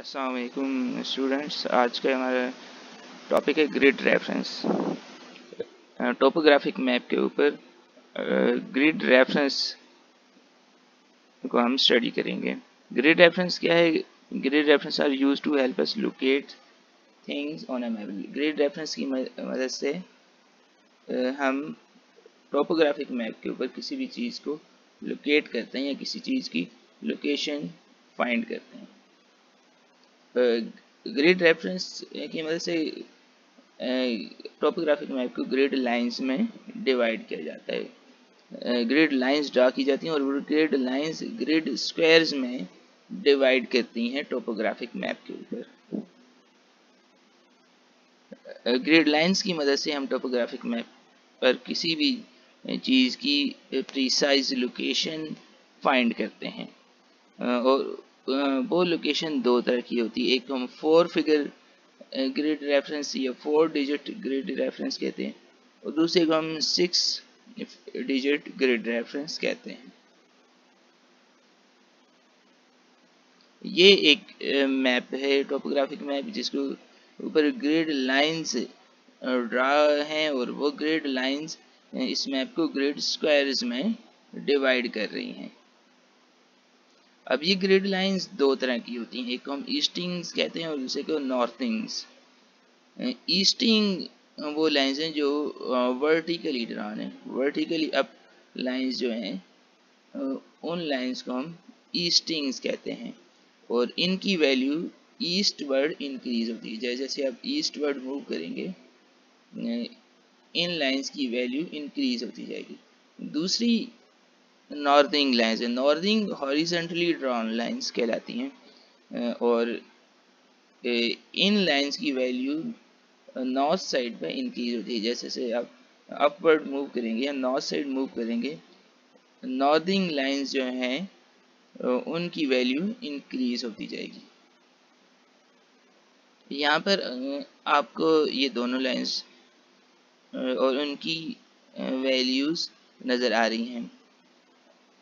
असलकुम स्टूडेंट्स आज का हमारा टॉपिक है ग्रिड रेफरेंस टोपोग्राफिक मैप के ऊपर ग्रिड रेफरेंस को हम स्टडी करेंगे. ग्रिड रेफरेंस क्या है? Grid reference are use to help us locate things on a map grid reference की मदद से हम टोपोग्राफिक मैप के ऊपर किसी भी चीज़ को लोकेट करते हैं या किसी चीज़ की लोकेशन फाइंड करते हैं. ग्रिड रेफरेंस की मदद से टोपोग्राफिक मैप को ग्रिड लाइंस में डिवाइड किया जाता है। ग्रिड लाइंस ड्रा की जाती हैं और ग्रिड लाइंस ग्रिड स्क्वायर्स में डिवाइड करती हैं टोपोग्राफिक मैप के ऊपर। ग्रिड लाइंस की मदद से हम टोपोग्राफिक मैप पर किसी भी चीज़ की प्रिसाइज लोकेशन फाइंड करते हैं। और वो लोकेशन दो तरह की होती है। एक हम फोर फिगर ग्रिड रेफरेंस या फोर डिजिट ग्रिड रेफरेंस कहते हैं और दूसरे को हम सिक्स डिजिट ग्रिड रेफरेंस कहते हैं। ये एक मैप है टोपोग्राफिक मैप जिसको ऊपर ग्रिड लाइंस ड्रा हैं और वो ग्रिड लाइंस इस मैप को ग्रिड स्क्वायर्स में डिवाइड कर रही हैं। अब ये ग्रिड लाइंस दो तरह की होती हैं। एक को हम ईस्टिंग्स कहते हैं और दूसरे को नॉर्थिंग्स ईस्टिंग वो लाइंस हैं जो वर्टिकली ड्रान है। वर्टिकली अप लाइंस जो हैं उन लाइंस को हम ईस्टिंग्स कहते हैं। और इनकी वैल्यू ईस्ट वर्ड इंक्रीज होती है। जैसे जैसे आप ईस्ट वर्ड मूव करेंगे इन लाइंस की वैल्यू इंक्रीज होती जाएगी। दूसरी northing lines northing horizontally drawn lines कहलाती हैं और इन लाइन्स की वैल्यू नॉर्थ साइड पे इंक्रीज होती है। जैसे से आप अपवर्ड मूव करेंगे या नॉर्थ साइड मूव करेंगे नॉर्थिंग लाइन्स जो हैं उनकी वैल्यू इंक्रीज होती जाएगी। यहाँ पर आपको ये दोनों लाइन्स और उनकी वैल्यूज़ नज़र आ रही हैं।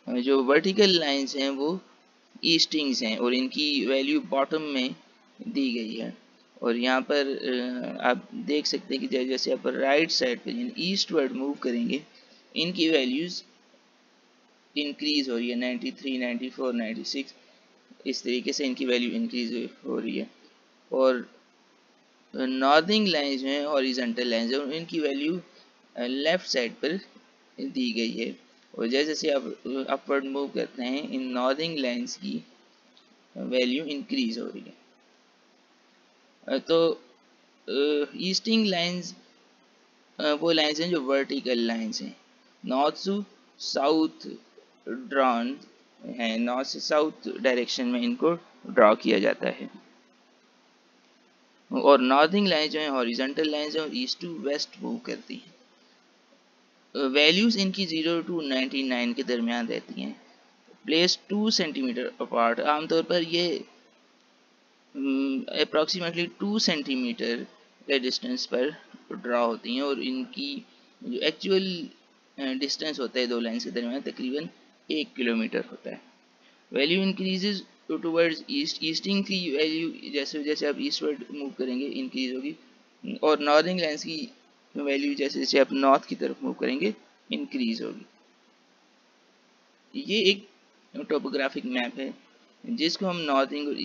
जो वर्टिकल लाइंस हैं वो ईस्टिंग्स हैं और इनकी वैल्यू बॉटम में दी गई है। और यहाँ पर आप देख सकते हैं कि जैसे आप राइट साइड पर ईस्ट वर्ड मूव करेंगे इनकी वैल्यूज़ इंक्रीज हो रही है। 93, 94, 96 इस तरीके से इनकी वैल्यू इंक्रीज हो रही है। और नॉर्थिंग लाइन्स जो हैं हॉरिजेंटल लाइन्स हैं इनकी वैल्यू लेफ़्ट साइड पर दी गई है। और जैसे जैसे आप अपवर्ड मूव करते हैं, इन नॉर्थिंग लाइंस की वैल्यू इंक्रीज हो रही है। तो ईस्टिंग लाइंस वो लाइन्स हैं जो वर्टिकल लाइंस हैं। नॉर्थ टू साउथ ड्रॉन है नॉर्थ से साउथ डायरेक्शन में इनको ड्रॉ किया जाता है। और नॉर्थिंग लाइन जो है हॉरिजेंटल लाइंस हैं और ईस्ट टू वेस्ट मूव करती हैं। वैल्यूज़ इनकी ज़ीरो टू नाइन्टी नाइन के दरमियान रहती हैं। प्लेस टू सेंटीमीटर अपार्ट, आमतौर पर ये अप्रॉक्सीमेटली टू सेंटीमीटर के डिस्टेंस पर ड्रा होती हैं और इनकी जो एक्चुअल डिस्टेंस होता है दो लाइन्स के दरमियान, तकरीबन एक किलोमीटर होता है। Value increases towards east easting की वैल्यू जैसे जैसे आप ईस्ट वर्ड मूव करेंगे इंक्रीज होगी। और नॉर्दर्न लाइन्स की वैल्यू जैसे जैसे आप नॉर्थ की तरफ़ मूव करेंगे इंक्रीज होगी। ये एक टोपोग्राफिक मैप है, जिसको हम नॉर्थिंग और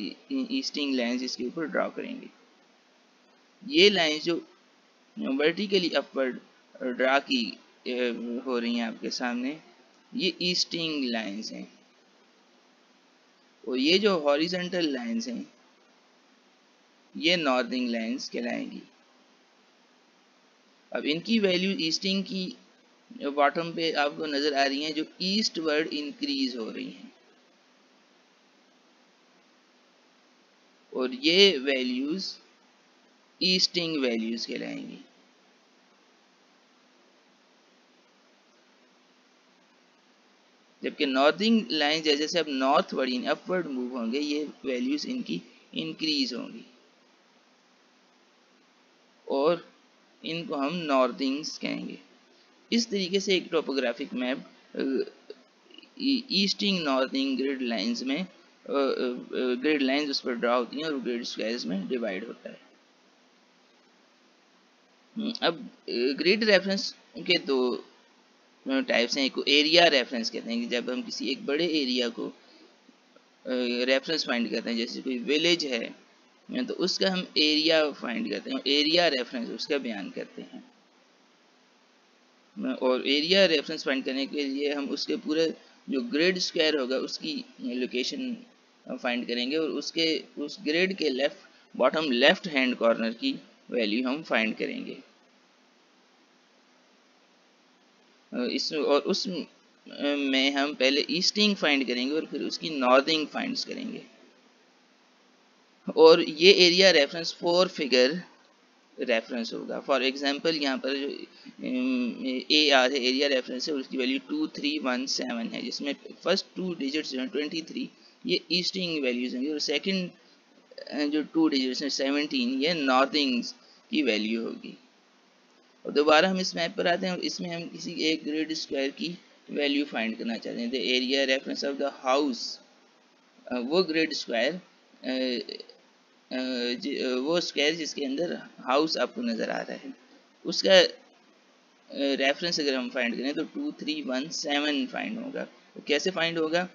ईस्टिंग लाइंस इसके ऊपर ड्रॉ करेंगे। ये लाइंस जो वर्टिकली अपवर्ड ड्रा की हो रही हैं आपके सामने, ये ईस्टिंग लाइंस हैं। और ये जो हॉरिजेंटल लाइंस हैं, ये नॉर्थिंग लाइंस कहलाएँगी। अब इनकी वैल्यू ईस्टिंग की बॉटम पे आपको नज़र आ रही हैं जो ईस्ट वर्ड इंक्रीज हो रही हैं। और ये वैल्यूज़ ईस्टिंग वैल्यूज़ कहलाएँगी। जबकि नॉर्थिंग लाइन जैसे जैसे अब नॉर्थ वर्ड अपवर्ड मूव होंगे, ये वैल्यूज़ इनकी इंक्रीज होंगी और इनको हम नॉर्थिंग्स कहेंगे। इस तरीके से एक topographic map easting northing grid lines में ग्रिड लाइंस उस पर ड्रा होती हैं और ग्रिड स्क्वायर्स में डिवाइड होता है। हम्म, अब ग्रिड रेफरेंस के दो टाइप्स हैं। एक एरिया रेफरेंस कहते हैं कि जब हम किसी एक बड़े एरिया को रेफरेंस फाइंड करते हैं जैसे कोई विलेज है तो उसका हम एरिया फाइंड करते हैं एरिया रेफरेंस उसका बयान करते हैं। और एरिया रेफरेंस फाइंड करने के लिए हम उसके पूरे जो ग्रेड स्क्वायर होगा, उसकी लोकेशन फाइंड करेंगे और उसके, उस ग्रेड के left bottom left hand corner की वैल्यू हम फाइंड करेंगे। इस, और उस में हम पहले ईस्टिंग फाइंड करेंगे और फिर उसकी नॉर्थिंग फाइंड्स करेंगे। और ये area reference four figure reference होगा। फॉर एग्जांपल यहाँ पर जो ए आर है एरिया रेफरेंस है, उसकी value two three one seven है, जिसमें फ़र्स्ट टू डिजिट्स जो है ट्वेंटी थ्री ये ईस्टिंग वैल्यूज़ होंगी और सेकंड जो टू डिजिट्स हैं सेवनटीन ये नॉर्थिंग की वैल्यू होगी। और दोबारा हम इस मैप पर आते हैं और इसमें हम किसी एक ग्रेड स्क्वायर की वैल्यू फाइंड करना चाहते हैं। The area reference of the house वो ग्रेड स्क्वायर वो स्क्वायर जिसके अंदर हाउस आपको नज़र आ रहा है, उसका रेफरेंस अगर हम फाइंड करें तो two three one seven find होगा। तो कैसे फाइंड होगा?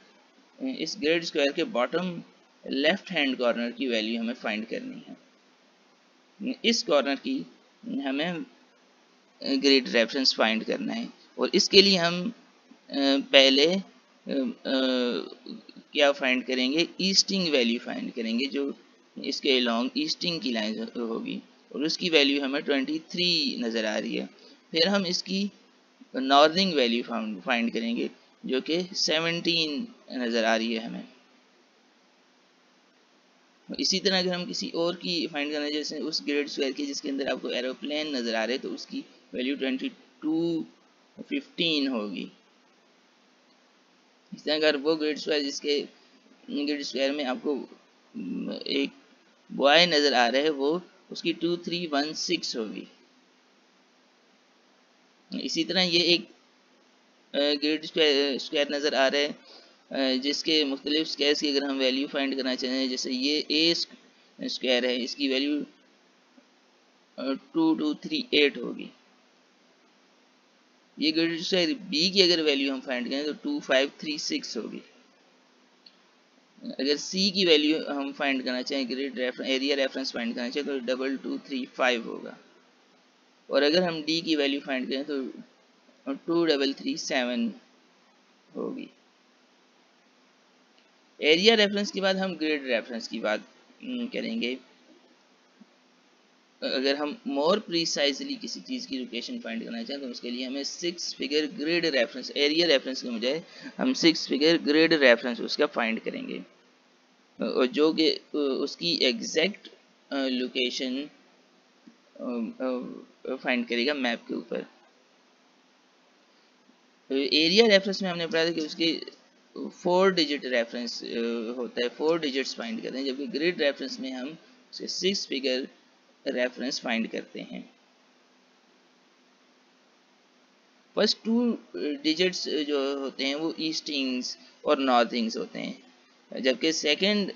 इस ग्रेड स्क्वायर के बॉटम लेफ़्ट हैंड कॉर्नर की वैल्यू हमें फाइंड करनी है। इस कॉर्नर की हमें ग्रेड रेफरेंस फाइंड करना है और इसके लिए हम पहले क्या फाइंड करेंगे? ईस्टिंग वैल्यू फाइंड करेंगे, जो इसके लॉन्ग ईस्टिंग की लाइन होगी, और उसकी वैल्यू हमें 23 नज़र आ रही है। फिर हम इसकी नॉर्दिंग वैल्यू फाइंड करेंगे, जो कि 17 नज़र आ रही है हमें। इसी तरह अगर हम किसी और की फाइंड करना जैसे उस ग्रेड स्क्वायर की जिसके अंदर आपको एरोप्लेन नज़र आ रहे तो उसकी वैल्यू 22 15 होगी। इस तरह अगर वो ग्रेड स्क्वायर जिसके ग्रेड स्क्वायर में आपको, एक बॉय नज़र आ रहा है, वो उसकी टू थ्री वन सिक्स होगी। इसी तरह ये एक ग्रेड स्क्वायर नज़र आ रहा है जिसके मुख्तलिफ़ स्क्वायर की अगर हम वैल्यू फाइंड करना चाहें, जैसे ये ए स्क्वायर है, इसकी value two two three eight होगी। ये ग्रेड स्क्वायर बी की अगर वैल्यू हम फाइंड करें तो टू फाइव थ्री सिक्स होगी। अगर सी की वैल्यू हम फाइंड करना चाहें ग्रेड एरिया रेफरेंस फाइंड करना चाहें तो डबल टू थ्री फाइव होगा। और अगर हम डी की वैल्यू फाइंड करें तो टू डबल थ्री सेवन होगी। एरिया रेफरेंस के बाद हम ग्रेड रेफरेंस की बात करेंगे। अगर हम मोर प्रिसाइजली किसी चीज़ की लोकेशन फाइंड करना चाहें तो उसके लिए हमें six figure grid reference area reference के बजाय हम सिक्स फिगर ग्रेड रेफरेंस उसका फाइंड करेंगे। जो कि उसकी एग्जैक्ट लोकेशन फाइंड करेगा मैप के ऊपर। एरिया रेफरेंस में हमने पढ़ा था कि उसके फोर डिजिट रेफरेंस होता है फोर डिजिट्स फाइंड करते हैं, जबकि ग्रिड रेफरेंस में हम उसके सिक्स फिगर रेफरेंस फाइंड करते हैं। फ़र्स्ट टू डिजिट्स जो होते हैं, वो ईस्टिंग्स और नॉर्थिंग्स होते हैं। जबकि सेकंड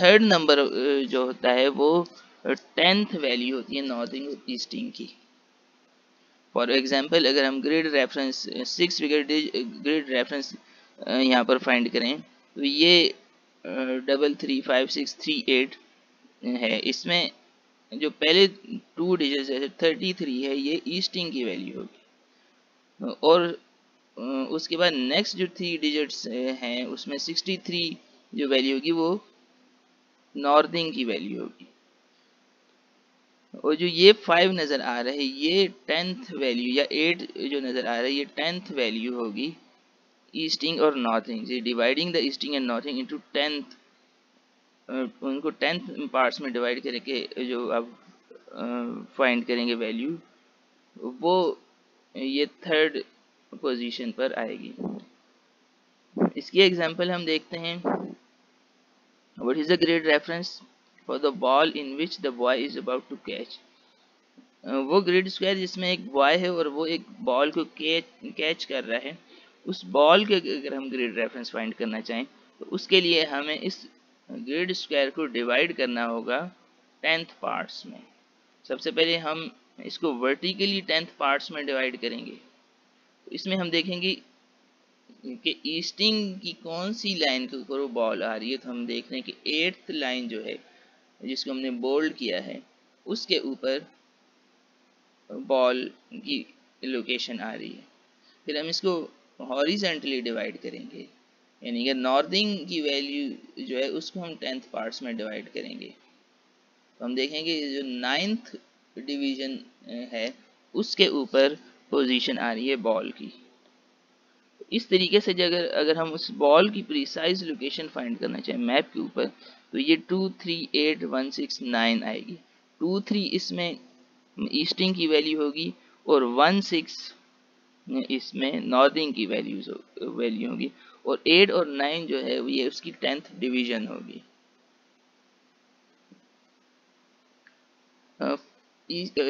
थर्ड नंबर जो होता है वो टेंथ वैल्यू होती है नॉर्थिंग ईस्टिंग की। फॉर एग्जांपल अगर हम grid reference six figure grid reference यहाँ पर फाइंड करें तो ये double three five six three eight है। इसमें जो पहले टू डिजिट है थर्टी थ्री है, ये ईस्टिंग की वैल्यू होगी। और उसके बाद नेक्स्ट जो थ्री डिजिट्स हैं, उसमें सिक्सटी थ्री जो वैल्यू होगी वो नॉर्थिंग की वैल्यू होगी। और जो ये फाइव नज़र आ रहा है ये टेंथ वैल्यू या एट जो नज़र आ रहा है ये टेंथ वैल्यू होगी ईस्टिंग और northing dividing the easting and northing into tenth उनको टेंथ पार्ट्स में डिवाइड करके जो आप फाइंड करेंगे वैल्यू वो ये थर्ड पोजीशन पर आएगी। इसकी एग्जांपल हम देखते हैं। What is the grid reference for the ball in which the boy is about to catch वो ग्रेड स्क्वायर जिसमें एक बॉय है और वो एक बॉल को कैच कर रहा है। उस बॉल के अगर हम ग्रेड रेफरेंस फाइंड करना चाहें तो उसके लिए हमें इस ग्रेड स्क्वायर को डिवाइड करना होगा टेंथ पार्ट्स में। सबसे पहले हम इसको वर्टिकली टेंथ पार्ट्स में डिवाइड करेंगे। इसमें हम देखेंगे कि ईस्टिंग की कौन सी लाइन के ऊपर वो बॉल आ रही है? तो हम देख रहे हैं कि एट्थ लाइन जो है, जिसको हमने बोल्ड किया है, उसके ऊपर बॉल की लोकेशन आ रही है। फिर हम इसको हॉरिजेंटली डिवाइड करेंगे। यानी कि नॉर्थिंग की वैल्यू जो है, उसको हम टेंथ पार्ट्स में डिवाइड करेंगे। तो हम देखेंगे जो नाइन्थ डिवीज़न है, उसके ऊपर पोजीशन आ रही है बॉल की। इस तरीके से अगर अगर हम उस बॉल की प्रीसाइज लोकेशन फाइंड करना चाहें मैप के ऊपर तो ये two three eight one six nine आएगी। टू थ्री इसमें ईस्टिंग की वैल्यू होगी और वन सिक्स इसमें नॉर्थिंग की वैल्यूज़ वैल्यू होगी और एट और नाइन जो है, ये उसकी टेंथ डिवीज़न होगी।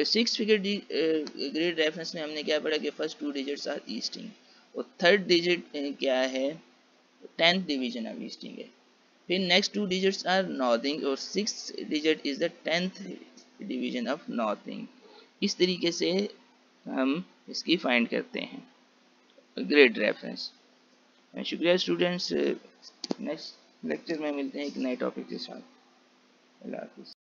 सिक्स फिगर ग्रेड रेफरेंस में हमने क्या पढ़ा कि first two digits are easting और थर्ड डिजिट क्या है? टेंथ डिवीज़न ऑफ़ ईस्टिंग है फिर next two digits are northing और six digit is the tenth division of northing इस तरीके से हम इसकी फाइंड करते हैं। ग्रेड रेफरेंस शुक्रिया स्टूडेंट्स नेक्स्ट लेक्चर में मिलते हैं एक नए टॉपिक के साथ। अल्लाह हाफिज़।